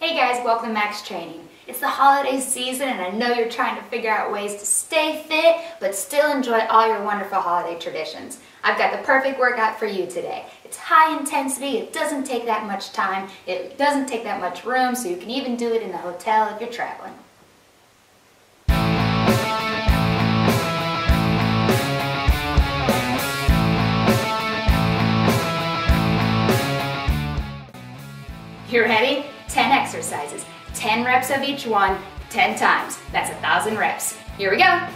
Hey guys, welcome to Max Training. It's the holiday season and I know you're trying to figure out ways to stay fit but still enjoy all your wonderful holiday traditions. I've got the perfect workout for you today. It's high intensity, it doesn't take that much time, it doesn't take that much room, so you can even do it in the hotel if you're traveling. You ready? 10 exercises, 10 reps of each one, 10 times. That's a 1,000 reps. Here we go.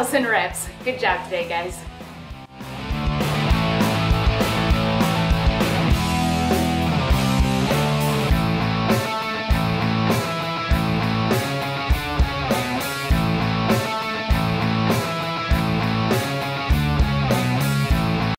Whew, thousand reps. Good job today, guys.